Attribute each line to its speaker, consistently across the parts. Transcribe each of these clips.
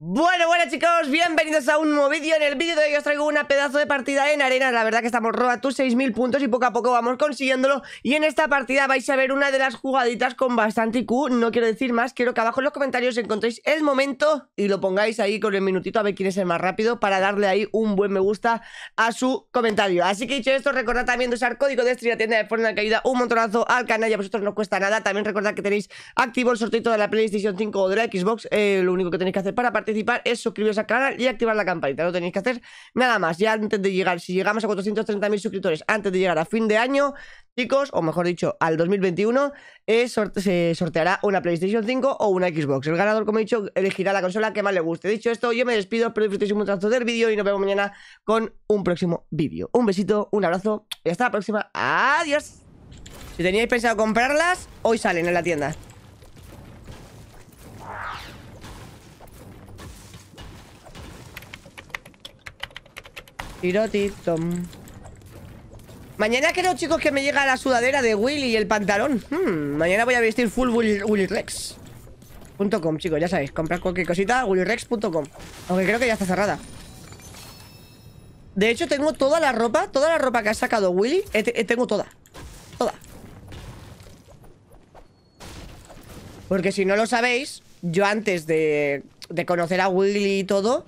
Speaker 1: Bueno, bueno chicos, bienvenidos a un nuevo vídeo. En el vídeo de hoy os traigo una pedazo de partida en arena. La verdad que estamos roba tus 6.000 puntos y poco a poco vamos consiguiéndolo. Y en esta partida vais a ver una de las jugaditas con bastante IQ No quiero decir más, quiero que abajo en los comentarios encontréis el momento Y lo pongáis ahí con el minutito a ver quién es el más rápido Para darle ahí un buen me gusta a su comentario. Así que dicho esto, recordad también de usar código de estrella tienda de Fortnite que ayuda un montonazo al canal Y a vosotros no cuesta nada. También recordad que tenéis activo el sorteo de la PlayStation 5 o de la Xbox eh, Lo único que tenéis que hacer para participar es suscribiros al canal y activar la campanita. No tenéis que hacer nada más. Ya antes de llegar, si llegamos a 430.000 suscriptores antes de llegar a fin de año, chicos, o mejor dicho, al 2021, se sorteará una PlayStation 5 o una Xbox. El ganador, como he dicho, elegirá la consola que más le guste. Dicho esto, yo me despido, espero disfrutéis un trato del vídeo y nos vemos mañana con un próximo vídeo. Un besito, un abrazo y hasta la próxima. Adiós. Si teníais pensado comprarlas, hoy salen en la tienda. Tirotito. Mañana creo, chicos, que me llega la sudadera de Willy y el pantalón. Hmm, mañana voy a vestir full. .com, chicos, ya sabéis, comprar cualquier cosita, willyrex.com Aunque creo que ya está cerrada De hecho, tengo toda la ropa Toda la ropa que ha sacado Willy Tengo toda, toda Porque si no lo sabéis Yo antes de, de conocer a Willy y todo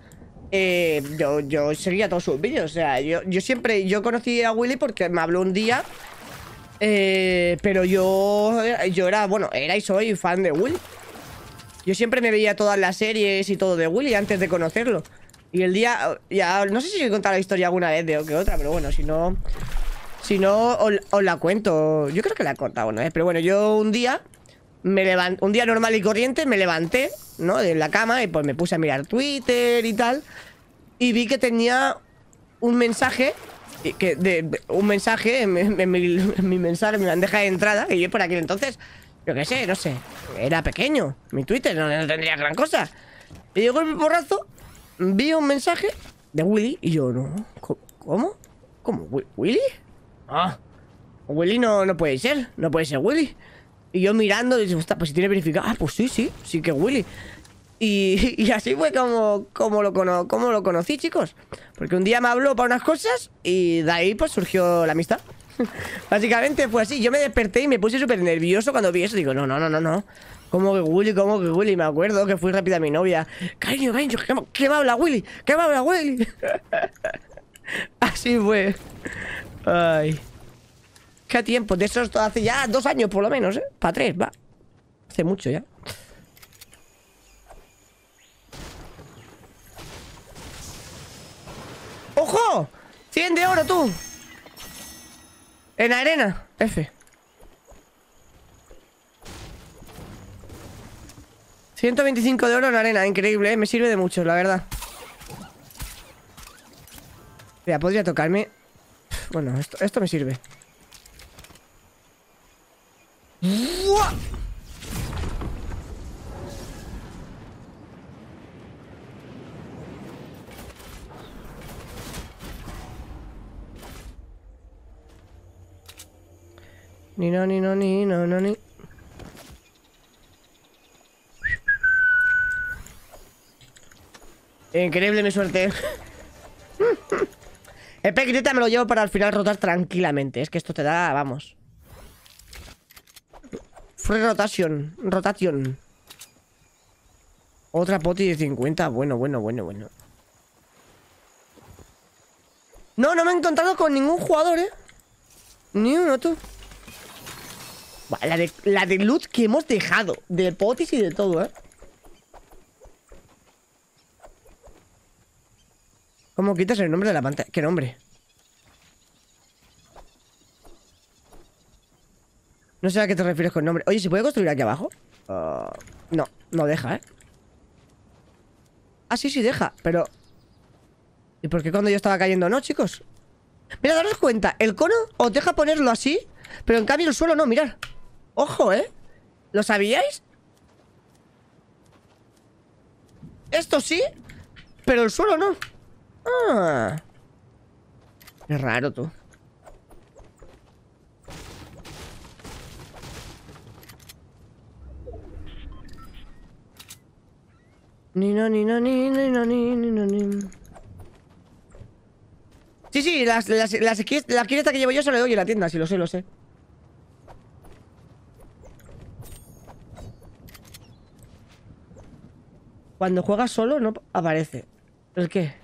Speaker 1: eh, yo, yo seguía todos sus vídeos. O sea, yo, yo siempre, yo conocí a Willy porque me habló un día. Eh, pero yo, yo era, bueno, era y soy fan de Willy. Yo siempre me veía todas las series y todo de Willy antes de conocerlo. Y el día, ya, no sé si he contado la historia alguna vez de o que otra, pero bueno, si no, si no, os, la cuento. Yo creo que la he contado una vez, pero bueno, yo un día me levanté, un día normal y corriente, me levanté, ¿no? De la cama y pues me puse a mirar Twitter y tal. Y vi que tenía un mensaje, que de, un mensaje en, mi, mensaje, en mi bandeja de entrada, que yo por aquel entonces, yo qué sé, no sé, era pequeño. Mi Twitter no, tendría gran cosa. Y llegó el borrazo, vi un mensaje de Willy y yo, no, ¿cómo? ¿Cómo? ¿Willy? Ah, Willy no, no puede ser, no puede ser Willy. Y yo mirando, digo, pues si tiene verificado. Ah, pues sí, sí, sí que Willy. Y, así fue como, como, lo como lo conocí, chicos. Porque un día me habló para unas cosas y de ahí pues surgió la amistad. Básicamente fue así. Yo me desperté y me puse súper nervioso cuando vi eso. Digo, no, no, no, no, no. ¿Cómo que Willy? ¿Cómo que Willy? Me acuerdo que fui rápida a mi novia. Cariño, cariño, ¿qué, me habla Willy? ¿Qué me habla Willy? así fue. Ay. ¿Qué tiempo? De eso hace ya dos años por lo menos, ¿eh? Para tres, va. Hace mucho ya. ¡Ojo! 100 de oro, tú. En arena. F. 125 de oro en arena. Increíble, ¿eh? Me sirve de mucho, la verdad. Ya, podría tocarme. Bueno, esto me sirve. Ni no, ni no, ni no, no, ni. Increíble mi suerte. El pequeñita me lo llevo para al final rotar tranquilamente. Es que esto te da, vamos. Free rotation. Rotación. Otra poti de 50. Bueno, bueno, bueno, bueno. No, no me he encontrado con ningún jugador, ¿eh? Ni uno, tú. La de, la de loot que hemos dejado. De potis y de todo, ¿eh? ¿Cómo quitas el nombre de la pantalla? ¿Qué nombre? No sé a qué te refieres con nombre. Oye, ¿se puede construir aquí abajo? Ah, no, no deja, ¿eh? Ah, sí, sí deja, pero... ¿Y por qué cuando yo estaba cayendo no, chicos? Mira, daros cuenta, el cono os deja ponerlo así Pero en cambio el suelo no, mirad Ojo, ¿eh? ¿Lo sabíais? Esto sí Pero el suelo no Ah Es raro, tú Ni no, ni no, ni ni no, ni ni no, ni. Sí, sí, las, las, las, la que llevo yo se la doy en la tienda, si lo sé, lo sé. Cuando juegas solo no aparece. ¿El qué?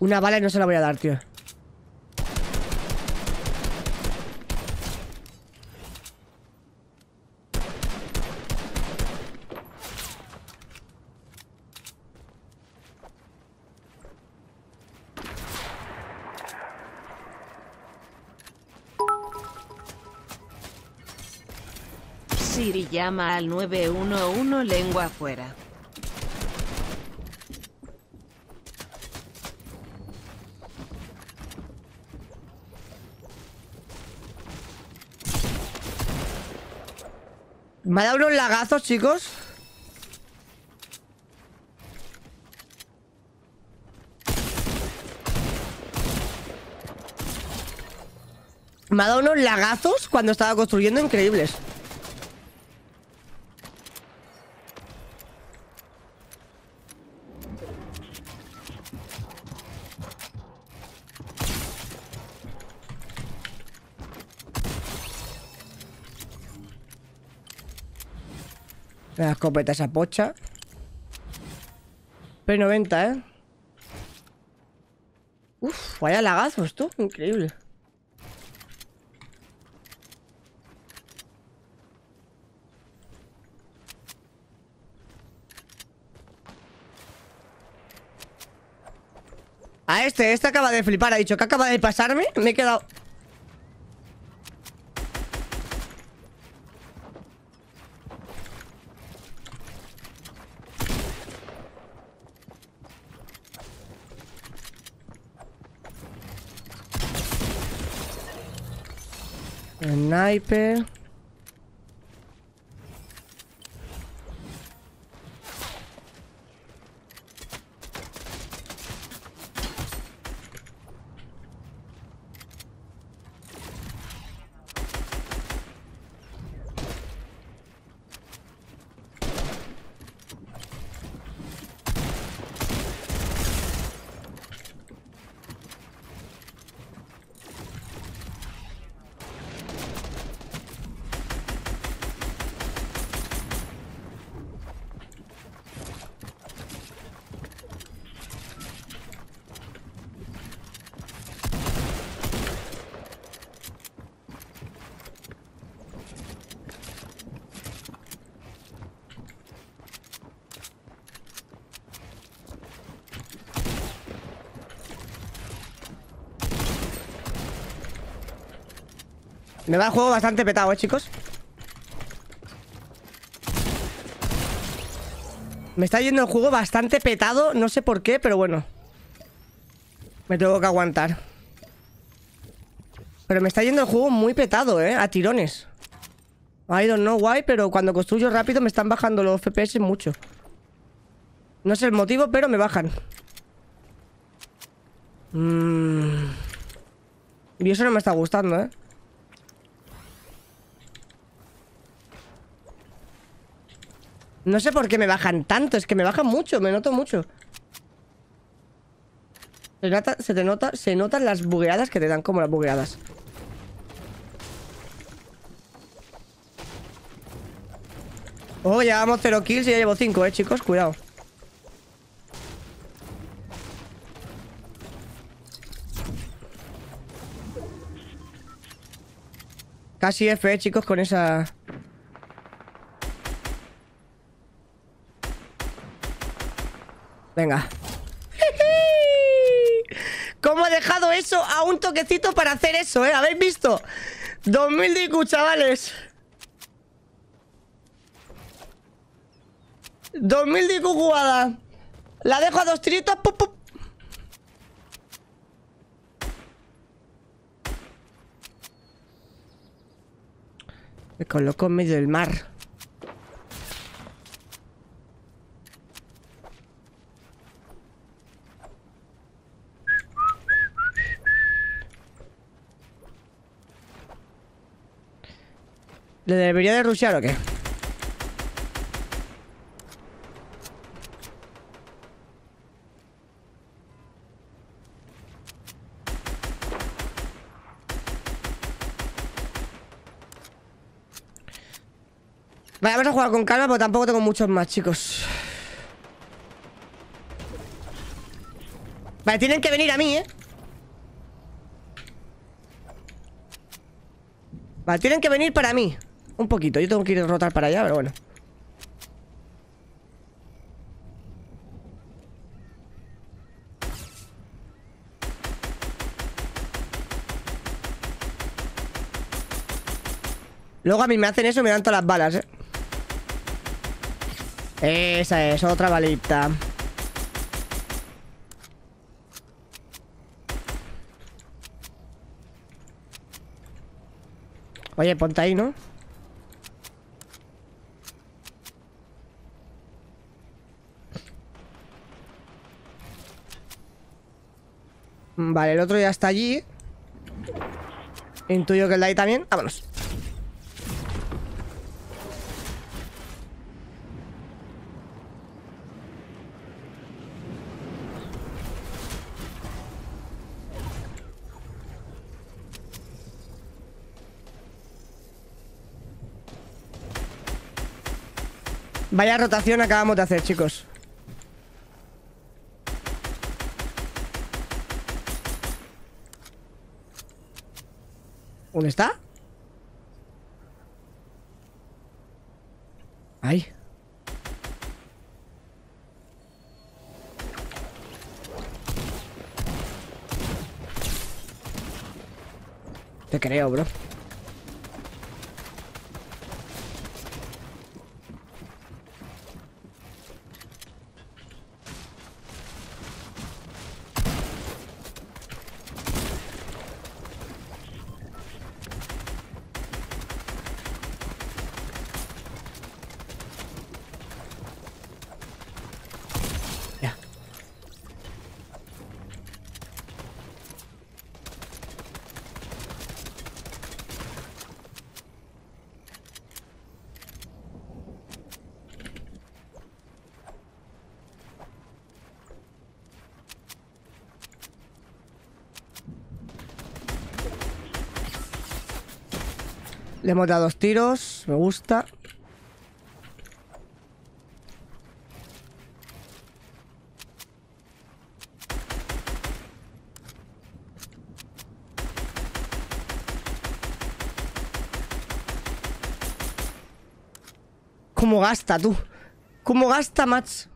Speaker 1: Una bala y no se la voy a dar, tío.
Speaker 2: Siri llama al 911 lengua afuera.
Speaker 1: Me ha dado unos lagazos, chicos. Me ha dado unos lagazos cuando estaba construyendo increíbles. La escopeta esa pocha. P90, ¿eh? Uf, vaya lagazos, tú. Increíble. A este, este acaba de flipar. Ha dicho que acaba de pasarme. Me he quedado... type Me va el juego bastante petado, ¿eh, chicos? Me está yendo el juego bastante petado No sé por qué, pero bueno Me tengo que aguantar Pero me está yendo el juego muy petado, ¿eh? A tirones I don't know why, pero cuando construyo rápido Me están bajando los FPS mucho No sé el motivo, pero me bajan Mm. Y eso no me está gustando, ¿eh? No sé por qué me bajan tanto, es que me bajan mucho, me noto mucho. Se, nota, te nota, se notan las bugueadas que te dan como las bugueadas. Oh, llevamos 0 kills y ya llevo 5, eh, chicos, cuidado. Casi F, eh, chicos, con esa... Venga. ¿Cómo he dejado eso a un toquecito para hacer eso, eh? ¿Habéis visto? 2000 de IQ, chavales. 2000 de IQ jugada. La dejo a dos tiritos. ¡pup, pup! Me coloco en medio del mar. ¿Le debería de rushear o qué? Vale, vamos a jugar con calma porque tampoco tengo muchos más, chicos. Vale, tienen que venir a mí, ¿eh? Vale, tienen que venir para mí Un poquito, yo tengo que ir a rotar para allá, pero bueno. Luego a mí me hacen eso y me dan todas las balas, eh Esa es, otra balita. Oye, ponte ahí, ¿no? Vale, el otro ya está allí. Intuyo que el de ahí también. Vámonos. Vaya rotación acabamos de hacer, chicos ¿Dónde está? Ahí Te creo, bro Le hemos dado dos tiros. Me gusta. ¿Cómo gasta, tú? ¿Cómo gasta, Mats?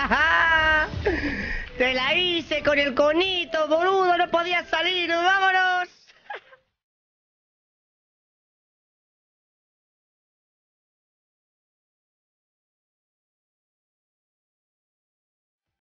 Speaker 1: Te la hice con el conito, boludo, no podía salir, vámonos.